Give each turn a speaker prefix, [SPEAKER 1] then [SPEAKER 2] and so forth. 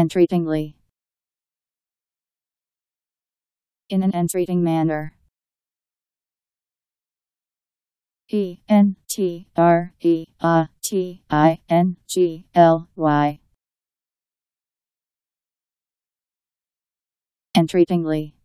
[SPEAKER 1] Entreatingly. In an entreating manner. E N T R E A T I N G L Y. Entreatingly.